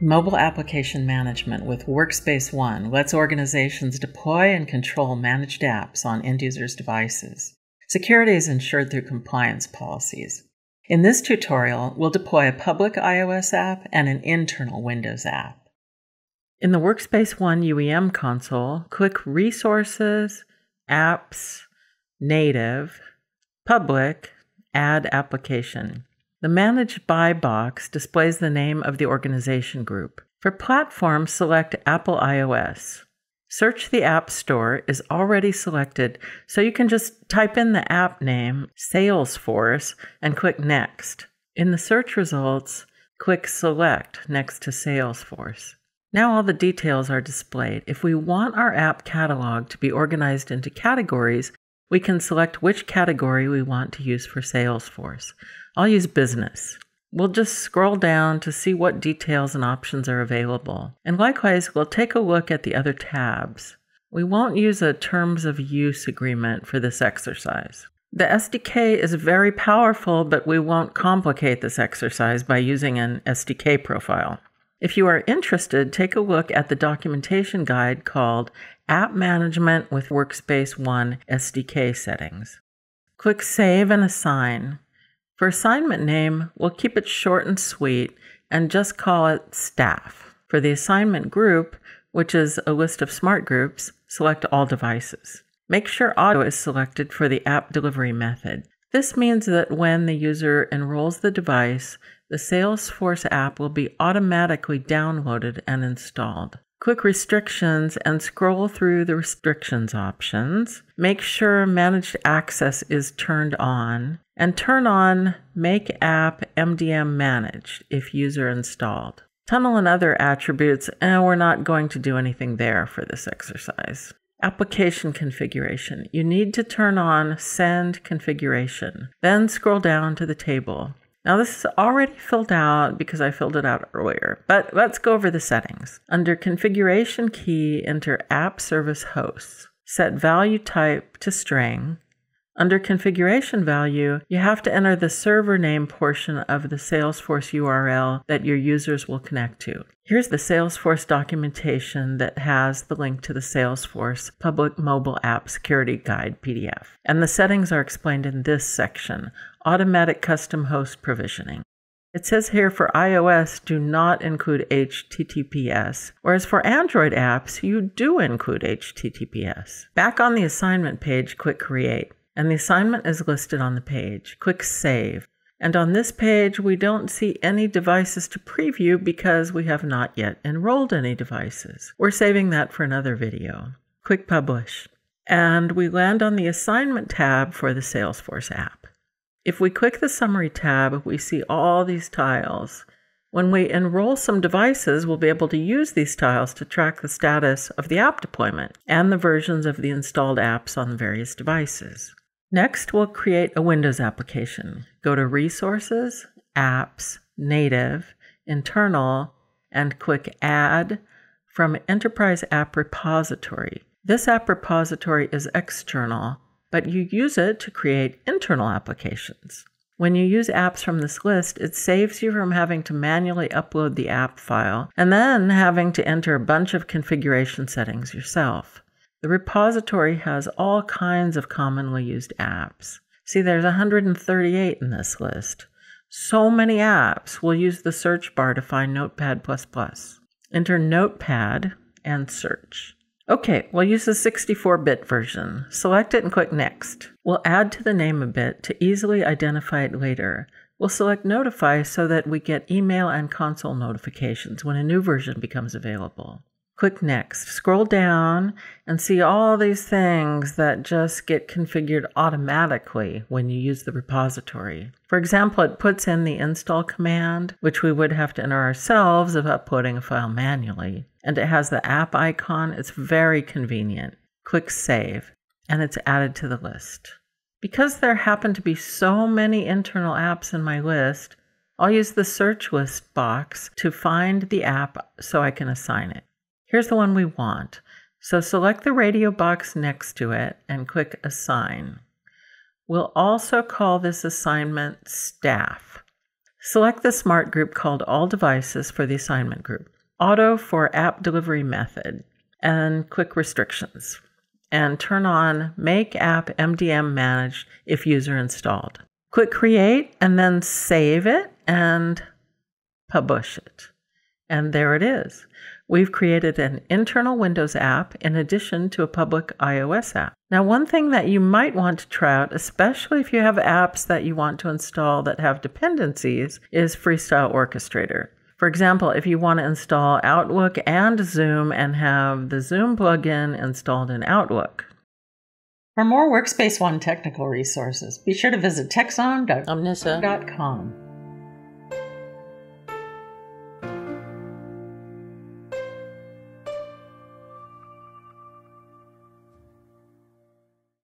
Mobile application management with Workspace ONE lets organizations deploy and control managed apps on end users' devices. Security is ensured through compliance policies. In this tutorial, we'll deploy a public iOS app and an internal Windows app. In the Workspace ONE UEM console, click Resources, Apps, Native, Public, Add Application. The Manage By box displays the name of the organization group. For platform, select Apple iOS. Search the App Store is already selected, so you can just type in the app name, Salesforce, and click Next. In the search results, click Select next to Salesforce. Now all the details are displayed. If we want our app catalog to be organized into categories, we can select which category we want to use for Salesforce. I'll use business. We'll just scroll down to see what details and options are available. And likewise, we'll take a look at the other tabs. We won't use a terms of use agreement for this exercise. The SDK is very powerful, but we won't complicate this exercise by using an SDK profile. If you are interested, take a look at the documentation guide called App Management with Workspace ONE SDK Settings. Click Save and Assign. For assignment name, we'll keep it short and sweet and just call it Staff. For the assignment group, which is a list of smart groups, select all devices. Make sure Auto is selected for the app delivery method. This means that when the user enrolls the device, the Salesforce app will be automatically downloaded and installed. Click Restrictions and scroll through the restrictions options. Make sure Managed Access is turned on and turn on Make App MDM Managed if user installed. Tunnel and other attributes, and eh, we're not going to do anything there for this exercise. Application configuration. You need to turn on Send Configuration. Then scroll down to the table. Now this is already filled out because I filled it out earlier, but let's go over the settings. Under configuration key, enter app service hosts. Set value type to string. Under configuration value, you have to enter the server name portion of the Salesforce URL that your users will connect to. Here's the Salesforce documentation that has the link to the Salesforce Public Mobile App Security Guide PDF. And the settings are explained in this section automatic custom host provisioning. It says here for iOS, do not include HTTPS, whereas for Android apps, you do include HTTPS. Back on the assignment page, click Create, and the assignment is listed on the page. Click Save. And on this page, we don't see any devices to preview because we have not yet enrolled any devices. We're saving that for another video. Click Publish. And we land on the Assignment tab for the Salesforce app. If we click the Summary tab, we see all these tiles. When we enroll some devices, we'll be able to use these tiles to track the status of the app deployment and the versions of the installed apps on the various devices. Next, we'll create a Windows application. Go to Resources, Apps, Native, Internal, and click Add from Enterprise App Repository. This app repository is external but you use it to create internal applications. When you use apps from this list, it saves you from having to manually upload the app file and then having to enter a bunch of configuration settings yourself. The repository has all kinds of commonly used apps. See, there's 138 in this list. So many apps will use the search bar to find Notepad++. Enter Notepad and search. Okay, we'll use the 64 bit version. Select it and click Next. We'll add to the name a bit to easily identify it later. We'll select Notify so that we get email and console notifications when a new version becomes available. Click Next. Scroll down and see all these things that just get configured automatically when you use the repository. For example, it puts in the install command, which we would have to enter ourselves if uploading a file manually. And it has the app icon. It's very convenient. Click Save, and it's added to the list. Because there happen to be so many internal apps in my list, I'll use the search list box to find the app so I can assign it. Here's the one we want. So select the radio box next to it and click Assign. We'll also call this assignment Staff. Select the smart group called All Devices for the assignment group. Auto for app delivery method and quick restrictions. And turn on Make App MDM Managed if user installed. Click Create and then save it and publish it. And there it is. We've created an internal Windows app in addition to a public iOS app. Now, one thing that you might want to try out, especially if you have apps that you want to install that have dependencies, is Freestyle Orchestrator. For example, if you want to install Outlook and Zoom and have the Zoom plugin installed in Outlook. For more Workspace ONE technical resources, be sure to visit techzone.omnissa.com.